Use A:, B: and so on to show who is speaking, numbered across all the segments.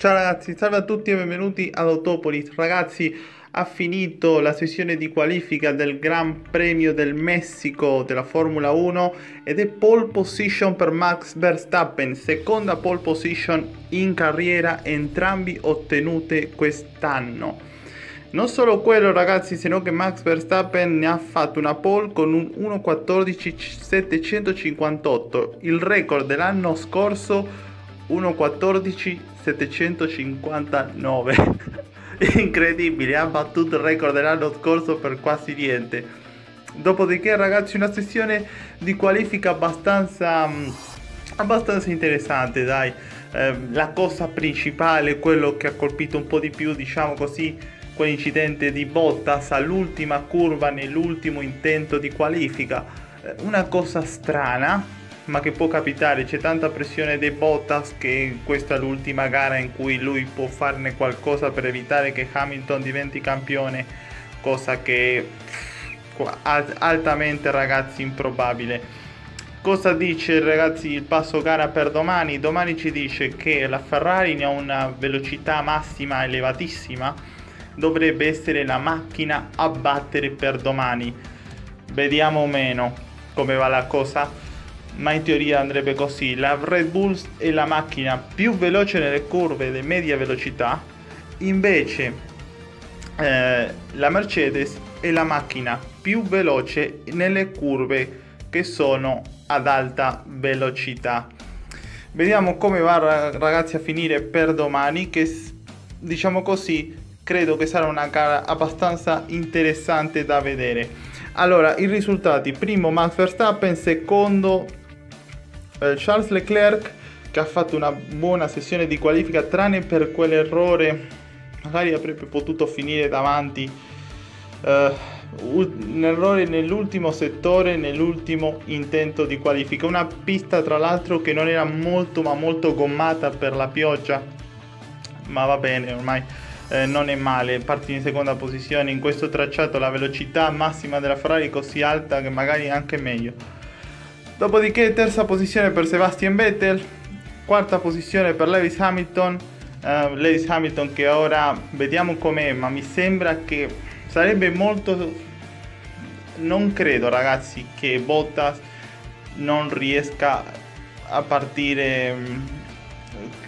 A: Ciao ragazzi, salve a tutti e benvenuti ad Autopolis. Ragazzi, ha finito la sessione di qualifica del Gran Premio del Messico della Formula 1 ed è pole position per Max Verstappen, seconda pole position in carriera, entrambi ottenute quest'anno. Non solo quello ragazzi, sino che Max Verstappen ne ha fatto una pole con un 1.14.758, il record dell'anno scorso 1.14.759 incredibile ha battuto il record dell'anno scorso per quasi niente. Dopodiché ragazzi una sessione di qualifica abbastanza mm, abbastanza interessante dai. Eh, la cosa principale quello che ha colpito un po' di più diciamo così quell'incidente di Bottas all'ultima curva nell'ultimo intento di qualifica. Eh, una cosa strana ma che può capitare, c'è tanta pressione dei Bottas che questa è l'ultima gara in cui lui può farne qualcosa per evitare che Hamilton diventi campione, cosa che altamente ragazzi improbabile. Cosa dice ragazzi il passo gara per domani? Domani ci dice che la Ferrari ha una velocità massima elevatissima, dovrebbe essere la macchina a battere per domani. Vediamo meno come va la cosa ma in teoria andrebbe così. La Red Bull è la macchina più veloce nelle curve di media velocità, invece eh, la Mercedes è la macchina più veloce nelle curve che sono ad alta velocità. Vediamo come va ragazzi a finire per domani che diciamo così credo che sarà una gara abbastanza interessante da vedere. Allora, i risultati: primo Max Verstappen, secondo eh, Charles Leclerc che ha fatto una buona sessione di qualifica tranne per quell'errore magari avrebbe potuto finire davanti eh, un errore nell'ultimo settore nell'ultimo intento di qualifica. Una pista tra l'altro che non era molto ma molto gommata per la pioggia. Ma va bene ormai eh, non è male. Parti in seconda posizione in questo tracciato. La velocità massima della Ferrari è così alta che magari anche meglio Dopodiché terza posizione per Sebastian Vettel, quarta posizione per Lewis Hamilton, uh, Lewis Hamilton che ora vediamo com'è, ma mi sembra che sarebbe molto... Non credo ragazzi che Bottas non riesca a partire... Mm,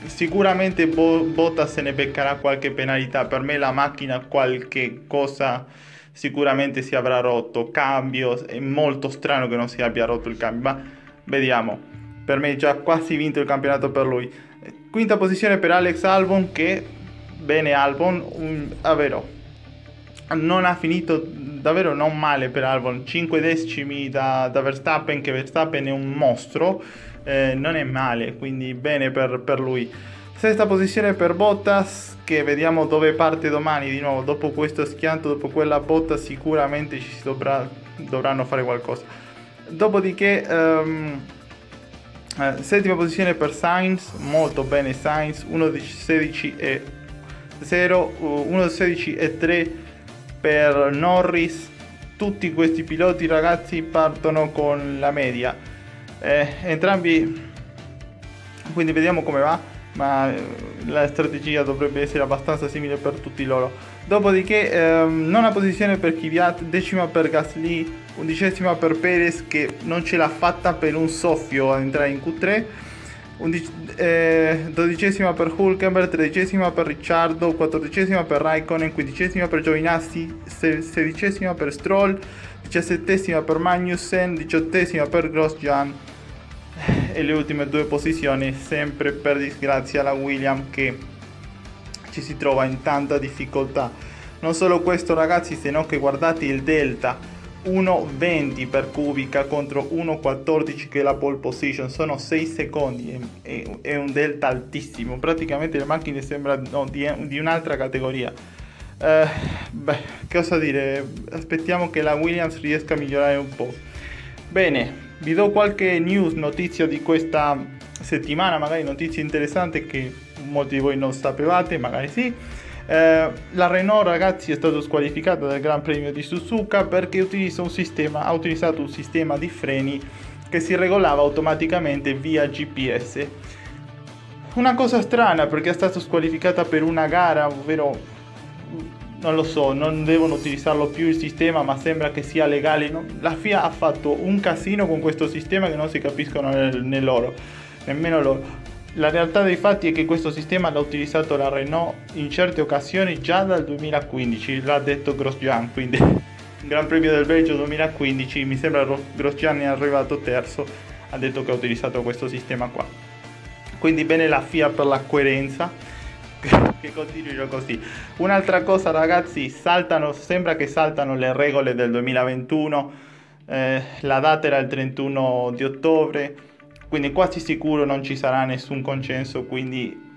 A: sicuramente Bottas se ne beccherà qualche penalità, per me la macchina qualche cosa sicuramente si avrà rotto. Cambio, è molto strano che non si abbia rotto il cambio, ma vediamo. Per me è già quasi vinto il campionato per lui. Quinta posizione per Alex Albon che, bene Albon, un, davvero, non ha finito davvero non male per Albon. 5 decimi da, da Verstappen, che Verstappen è un mostro, eh, non è male, quindi bene per, per lui. Sesta posizione per Bottas che vediamo dove parte domani di nuovo. Dopo questo schianto, dopo quella botta sicuramente ci si dovrà, dovranno fare qualcosa. Dopodiché um, eh, settima posizione per Sainz, molto bene Sainz, 1.16 e 0, 1.16 e 3 per Norris. Tutti questi piloti ragazzi partono con la media. Eh, entrambi quindi vediamo come va ma eh, la strategia dovrebbe essere abbastanza simile per tutti loro. Dopodiché ehm, nona posizione per Kvyat, decima per Gasly, undicesima per Perez che non ce l'ha fatta per un soffio a entrare in Q3, undic- eh, dodicesima per Hulkenberg, tredicesima per Ricciardo, quattordicesima per Raikkonen, quindicesima per Giovinazzi, sedicesima per Stroll, diciassettesima per Magnussen, diciottesima per Grosjean e le ultime due posizioni sempre per disgrazia la William che ci si trova in tanta difficoltà. Non solo questo ragazzi se no che guardate il delta 1.20 per cubica contro 1.14 che è la pole position sono 6 secondi è, è un delta altissimo praticamente le macchine sembrano di, di un'altra categoria. Eh, beh cosa dire aspettiamo che la Williams riesca a migliorare un po' bene vi do qualche news, notizia di questa settimana, magari notizie interessanti che molti di voi non sapevate, magari sì. Eh, la Renault ragazzi è stata squalificata dal Gran Premio di Suzuka perché sistema, ha utilizzato un sistema di freni che si regolava automaticamente via GPS. una cosa strana perché è stata squalificata per una gara, ovvero non lo so, non devono utilizzarlo più il sistema, ma sembra che sia legale. La FIA ha fatto un casino con questo sistema che non si capiscono né loro, nemmeno loro. La realtà dei fatti è che questo sistema l'ha utilizzato la Renault in certe occasioni già dal 2015, l'ha detto Grosjean, quindi Gran Premio del Belgio 2015, mi sembra Grosjean è arrivato terzo, ha detto che ha utilizzato questo sistema qua. Quindi bene la FIA per la coerenza che continuino così. Un'altra cosa ragazzi, saltano, sembra che saltano le regole del 2021, eh, la data era il 31 di ottobre, quindi quasi sicuro non ci sarà nessun consenso, quindi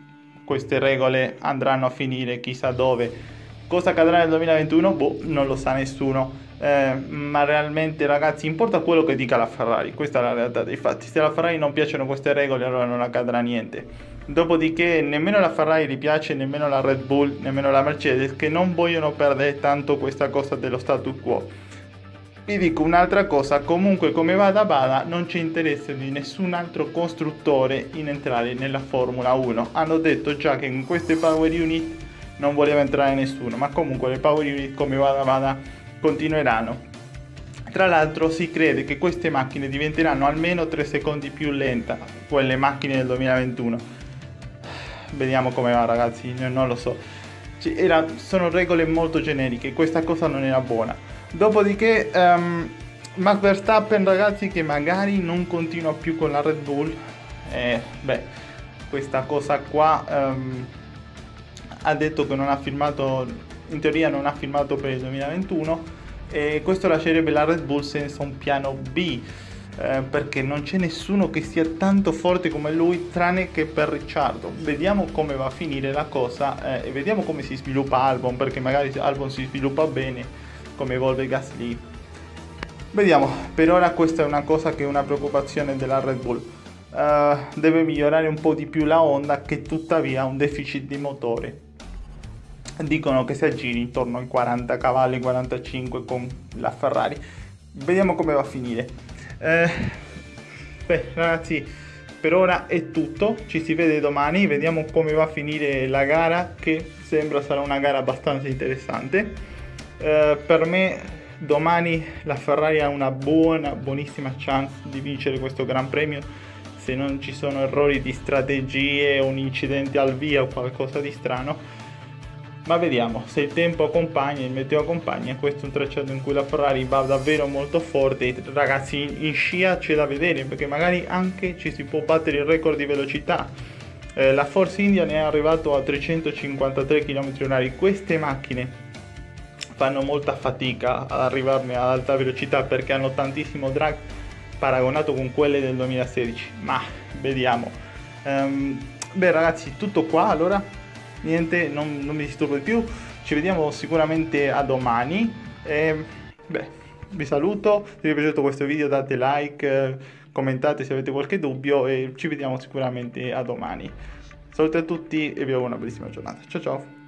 A: queste regole andranno a finire chissà dove. Cosa accadrà nel 2021? Boh, non lo sa nessuno. Eh, ma realmente ragazzi importa quello che dica la Ferrari questa è la realtà dei fatti se la Ferrari non piacciono queste regole allora non accadrà niente Dopodiché nemmeno la Ferrari gli piace, nemmeno la Red Bull, nemmeno la Mercedes, che non vogliono perdere tanto questa cosa dello status quo. Vi dico un'altra cosa, comunque come vada vada non c'è interesse di nessun altro costruttore in entrare nella Formula 1. Hanno detto già che in queste Power Unit non voleva entrare nessuno, ma comunque le Power Unit come vada vada continueranno. Tra l'altro si crede che queste macchine diventeranno almeno 3 secondi più lente, quelle macchine del 2021 vediamo come va ragazzi, non lo so. Era, sono regole molto generiche, questa cosa non era buona. Dopodiché um, Max Verstappen ragazzi che magari non continua più con la Red Bull, eh, beh, questa cosa qua um, ha detto che non ha firmato, in teoria non ha firmato per il 2021 e questo lascerebbe la Red Bull senza un piano B eh, perché non c'è nessuno che sia tanto forte come lui tranne che per Ricciardo. Vediamo come va a finire la cosa eh, e vediamo come si sviluppa Albon perché magari Albon si sviluppa bene come evolve Gasly. Vediamo, per ora questa è una cosa che è una preoccupazione della Red Bull. Uh, deve migliorare un po' di più la Honda che tuttavia ha un deficit di motore. Dicono che si aggiri intorno ai 40 cavalli, 45 con la Ferrari. Vediamo come va a finire. Eh, beh, ragazzi, per ora è tutto. Ci si vede domani. Vediamo come va a finire la gara, che sembra sarà una gara abbastanza interessante. Eh, per me, domani la Ferrari ha una buona, buonissima chance di vincere questo Gran Premio. Se non ci sono errori di strategie, un incidente al via o qualcosa di strano ma vediamo se il tempo accompagna, il meteo accompagna, questo è un tracciato in cui la Ferrari va davvero molto forte, ragazzi in scia c'è da vedere perché magari anche ci si può battere il record di velocità. Eh, la Force India ne è arrivato a 353 km/h, queste macchine fanno molta fatica ad arrivarne ad alta velocità perché hanno tantissimo drag paragonato con quelle del 2016, ma vediamo. Um, beh ragazzi tutto qua allora niente, non, non mi disturbo di più. Ci vediamo sicuramente a domani. E, beh, vi saluto. Se vi è piaciuto questo video date like, commentate se avete qualche dubbio e ci vediamo sicuramente a domani. Saluto a tutti e vi auguro una bellissima giornata. Ciao ciao!